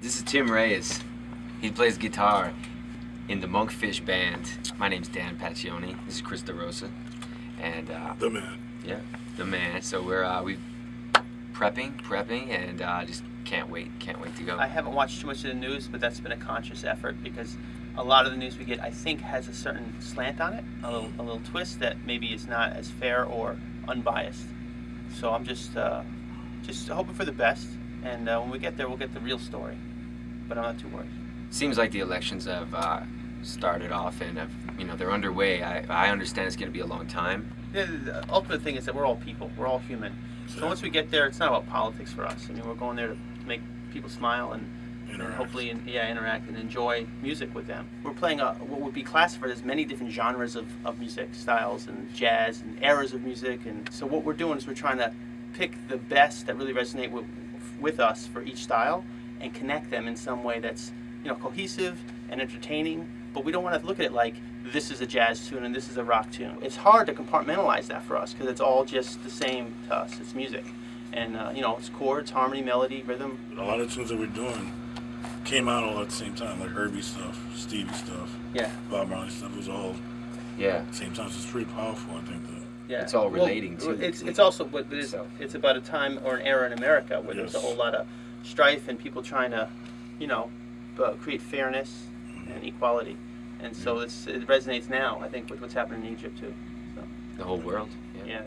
This is Tim Reyes. He plays guitar in the Monkfish band. My name's Dan Paccione. This is Chris DeRosa. And uh, The man. yeah, the man. So we're uh, we prepping, prepping, and uh, just can't wait, can't wait to go. I haven't watched too much of the news, but that's been a conscious effort because a lot of the news we get, I think, has a certain slant on it, a little, a little twist that maybe is not as fair or unbiased. So I'm just, uh, just hoping for the best, and uh, when we get there, we'll get the real story. But I'm not too worried. Seems like the elections have uh, started off and have, you know they're underway. I, I understand it's going to be a long time. The, the ultimate thing is that we're all people. We're all human. So once we get there, it's not about politics for us. I mean, we're going there to make people smile and, and hopefully, and, yeah, interact and enjoy music with them. We're playing a, what would be classified as many different genres of, of music styles and jazz and eras of music. And so what we're doing is we're trying to pick the best that really resonate with, with us for each style and connect them in some way that's you know cohesive and entertaining. But we don't want to look at it like this is a jazz tune and this is a rock tune. It's hard to compartmentalize that for us because it's all just the same to us. It's music, and uh, you know it's chords, harmony, melody, rhythm. A lot of tunes that we're doing came out all at the same time, like Herbie stuff, Stevie stuff, Yeah, Bob Marley stuff. It was all Yeah, same time. So it's pretty powerful, I think. That yeah. It's all Well, relating to It's the- it's also but it's, so. it's about a time or an era in America where there's a Yes. whole lot of strife and people trying to, you know, uh, create fairness and equality. And so this it resonates now, I think, with what's happening in Egypt too. So the whole world. Yeah. yeah,